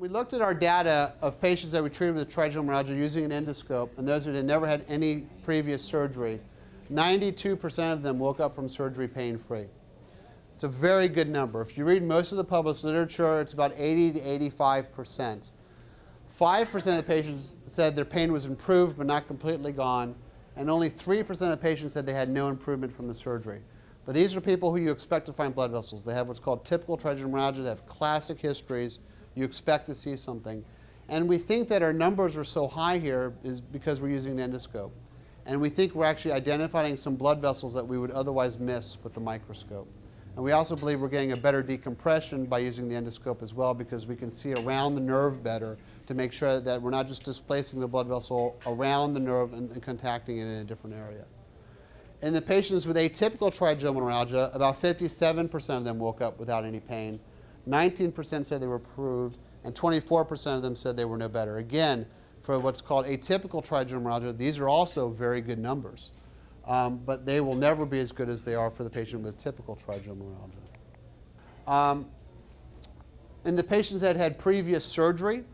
We looked at our data of patients that we treated with trigeminal neuralgia using an endoscope, and those who had never had any previous surgery. 92% of them woke up from surgery pain-free. It's a very good number. If you read most of the published literature, it's about 80 to 85 percent. 5% of the patients said their pain was improved but not completely gone, and only 3% of patients said they had no improvement from the surgery. But these are people who you expect to find blood vessels. They have what's called typical trigeminal neuralgia. They have classic histories. You expect to see something. And we think that our numbers are so high here is because we're using an endoscope. And we think we're actually identifying some blood vessels that we would otherwise miss with the microscope. And we also believe we're getting a better decompression by using the endoscope as well because we can see around the nerve better to make sure that we're not just displacing the blood vessel around the nerve and, and contacting it in a different area. In the patients with atypical trigeminal neuralgia, about 57% of them woke up without any pain. 19% said they were improved, and 24% of them said they were no better. Again, for what's called atypical trigeminal these are also very good numbers um, but they will never be as good as they are for the patient with typical trigeminal. Um, in the patients that had previous surgery,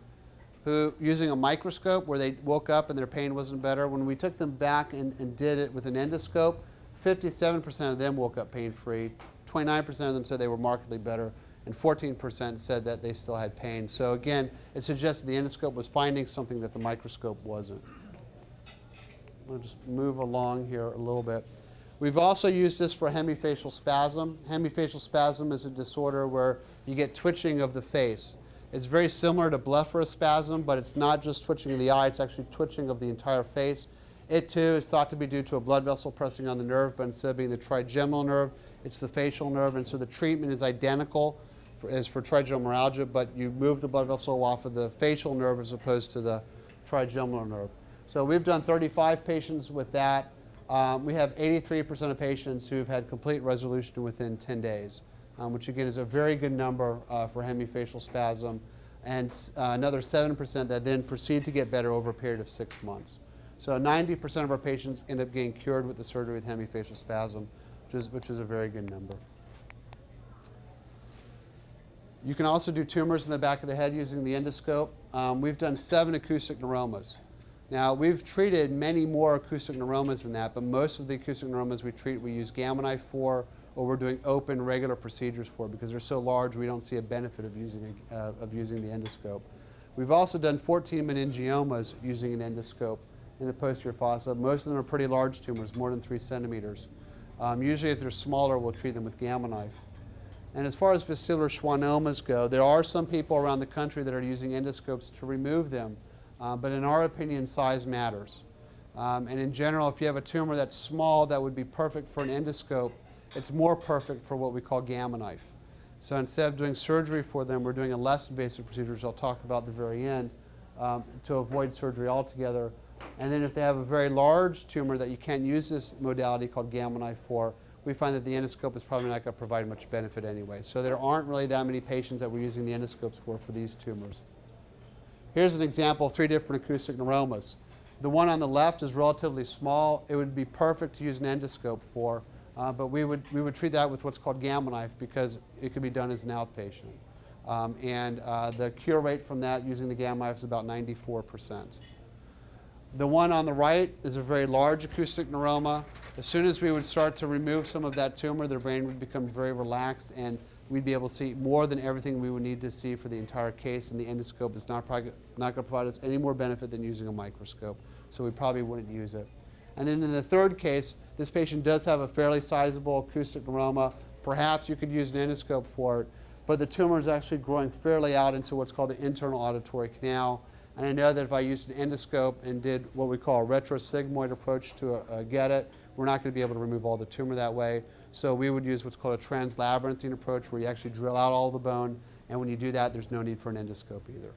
who using a microscope where they woke up and their pain wasn't better, when we took them back and, and did it with an endoscope, 57% of them woke up pain-free, 29% of them said they were markedly better, and 14% said that they still had pain. So again, it suggests the endoscope was finding something that the microscope wasn't. We'll just move along here a little bit. We've also used this for hemifacial spasm. Hemifacial spasm is a disorder where you get twitching of the face. It's very similar to blepharospasm, but it's not just twitching of the eye, it's actually twitching of the entire face. It too is thought to be due to a blood vessel pressing on the nerve, but instead of being the trigeminal nerve, it's the facial nerve, and so the treatment is identical as for trigeminalgia, but you move the blood vessel off of the facial nerve as opposed to the trigeminal nerve. So we've done 35 patients with that. Um, we have 83% of patients who've had complete resolution within 10 days, um, which again is a very good number uh, for hemifacial spasm, and uh, another 7% that then proceed to get better over a period of six months. So 90% of our patients end up getting cured with the surgery with hemifacial spasm, which is, which is a very good number. You can also do tumors in the back of the head using the endoscope. Um, we've done seven acoustic neuromas. Now, we've treated many more acoustic neuromas than that, but most of the acoustic neuromas we treat, we use Gamma knife for, or we're doing open, regular procedures for, because they're so large, we don't see a benefit of using, uh, of using the endoscope. We've also done 14 meningiomas using an endoscope in the posterior fossa. Most of them are pretty large tumors, more than three centimeters. Um, usually, if they're smaller, we'll treat them with Gamma knife. And as far as vestibular schwannomas go, there are some people around the country that are using endoscopes to remove them. Uh, but in our opinion, size matters. Um, and in general, if you have a tumor that's small that would be perfect for an endoscope, it's more perfect for what we call gamma knife. So instead of doing surgery for them, we're doing a less invasive procedure, which I'll talk about at the very end, um, to avoid surgery altogether. And then if they have a very large tumor that you can't use this modality called gamma knife for, we find that the endoscope is probably not going to provide much benefit anyway. So there aren't really that many patients that we're using the endoscopes for for these tumors. Here's an example of three different acoustic neuromas. The one on the left is relatively small. It would be perfect to use an endoscope for, uh, but we would, we would treat that with what's called gamma knife because it could be done as an outpatient. Um, and uh, the cure rate from that using the gamma knife is about 94%. The one on the right is a very large acoustic neuroma. As soon as we would start to remove some of that tumor, their brain would become very relaxed and we'd be able to see more than everything we would need to see for the entire case, and the endoscope is not, not going to provide us any more benefit than using a microscope, so we probably wouldn't use it. And then in the third case, this patient does have a fairly sizable acoustic neuroma. Perhaps you could use an endoscope for it, but the tumor is actually growing fairly out into what's called the internal auditory canal. And I know that if I used an endoscope and did what we call a retrosigmoid approach to get it, we're not going to be able to remove all the tumor that way. So we would use what's called a translabyrinthine approach where you actually drill out all the bone, and when you do that, there's no need for an endoscope either.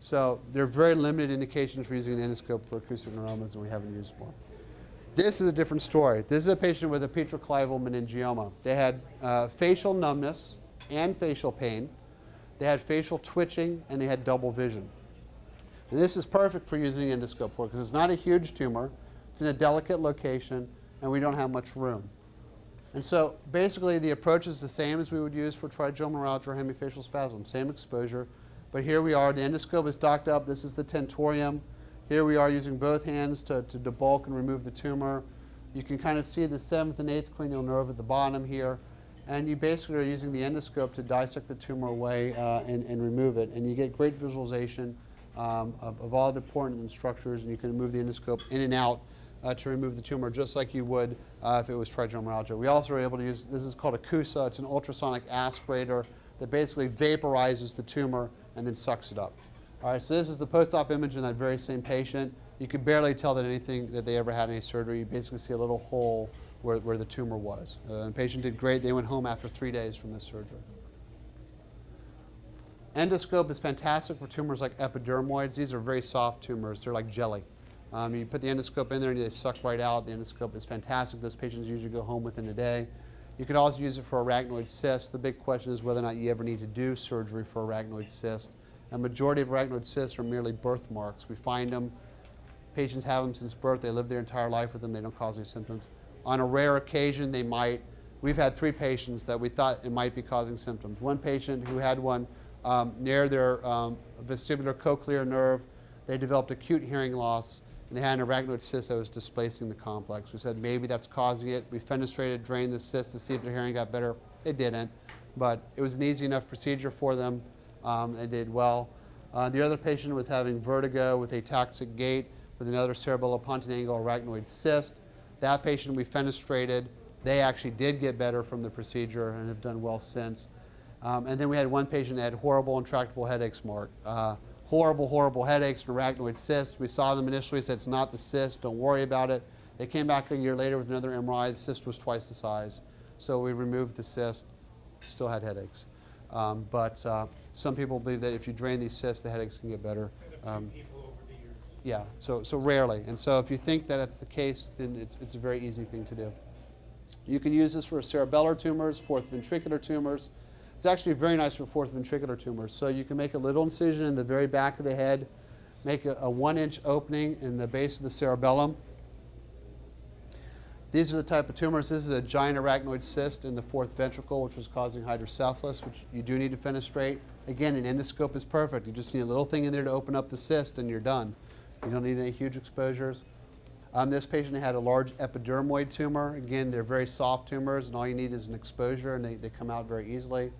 So there are very limited indications for using an endoscope for acoustic neuromas, and we haven't used one. This is a different story. This is a patient with a petroclival meningioma. They had uh, facial numbness and facial pain. They had facial twitching, and they had double vision. And this is perfect for using endoscope for because it's not a huge tumor. It's in a delicate location, and we don't have much room. And so basically the approach is the same as we would use for trigeminal neuralgia or hemifacial spasm. Same exposure. But here we are, the endoscope is docked up. This is the tentorium. Here we are using both hands to, to debulk and remove the tumor. You can kind of see the seventh and eighth cranial nerve at the bottom here. And you basically are using the endoscope to dissect the tumor away uh, and, and remove it. And you get great visualization um, of, of, all the important structures, and you can move the endoscope in and out uh, to remove the tumor just like you would uh, if it was trigeminal We also are able to use, this is called a CUSA, it's an ultrasonic aspirator that basically vaporizes the tumor and then sucks it up. All right, so this is the post-op image in that very same patient. You could barely tell that anything that they ever had any surgery. You basically see a little hole where, where the tumor was. Uh, the patient did great. They went home after three days from this surgery. Endoscope is fantastic for tumors like epidermoids. These are very soft tumors. They're like jelly. Um, you put the endoscope in there and they suck right out. The endoscope is fantastic. Those patients usually go home within a day. You could also use it for arachnoid cysts. The big question is whether or not you ever need to do surgery for arachnoid cysts. A majority of arachnoid cysts are merely birthmarks. We find them, patients have them since birth, they live their entire life with them, they don't cause any symptoms. On a rare occasion, they might. We've had three patients that we thought it might be causing symptoms. One patient who had one um, near their um, vestibular cochlear nerve, they developed acute hearing loss, and they had an arachnoid cyst that was displacing the complex. We said maybe that's causing it. We fenestrated, drained the cyst to see if their hearing got better. It didn't, but it was an easy enough procedure for them um, and did well. Uh, the other patient was having vertigo with ataxic gait with another cerebellopontine angle arachnoid cyst. That patient we fenestrated. They actually did get better from the procedure and have done well since. Um, and then we had one patient that had horrible intractable headaches, Mark. Uh, horrible, horrible headaches and arachnoid cysts. We saw them initially, said it's not the cyst, don't worry about it. They came back a year later with another MRI. The cyst was twice the size. So we removed the cyst, still had headaches. Um, but uh, some people believe that if you drain these cysts, the headaches can get better. Um, yeah, so, so rarely. And so if you think that it's the case, then it's, it's a very easy thing to do. You can use this for cerebellar tumors, fourth ventricular tumors. It's actually very nice for fourth ventricular tumors. So you can make a little incision in the very back of the head, make a, a one inch opening in the base of the cerebellum, these are the type of tumors. This is a giant arachnoid cyst in the fourth ventricle, which was causing hydrocephalus, which you do need to fenestrate. Again, an endoscope is perfect. You just need a little thing in there to open up the cyst, and you're done. You don't need any huge exposures. Um, this patient had a large epidermoid tumor. Again, they're very soft tumors, and all you need is an exposure, and they, they come out very easily.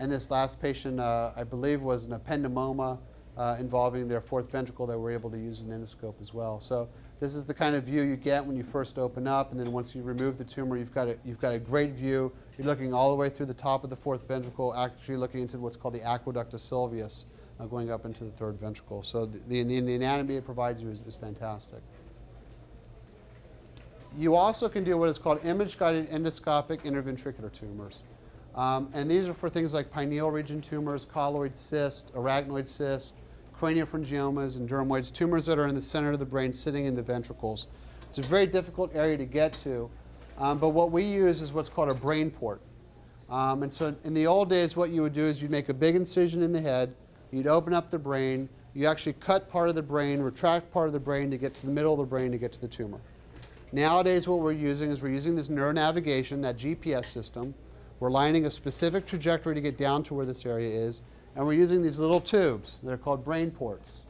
And this last patient, uh, I believe, was an ependymoma uh, involving their fourth ventricle that we're able to use an endoscope as well. So this is the kind of view you get when you first open up, and then once you remove the tumor, you've got a, you've got a great view. You're looking all the way through the top of the fourth ventricle, actually looking into what's called the aqueductus sylvius, uh, going up into the third ventricle. So the, the, the anatomy it provides you is, is fantastic. You also can do what is called image-guided endoscopic intraventricular tumors. Um, and these are for things like pineal region tumors, colloid cyst, arachnoid cyst, craniopharyngiomas and dermoids, tumors that are in the center of the brain sitting in the ventricles. It's a very difficult area to get to, um, but what we use is what's called a brain port. Um, and so in the old days, what you would do is you'd make a big incision in the head, you'd open up the brain, you actually cut part of the brain, retract part of the brain to get to the middle of the brain to get to the tumor. Nowadays, what we're using is we're using this neuronavigation, that GPS system. We're lining a specific trajectory to get down to where this area is, and we're using these little tubes. They're called brain ports.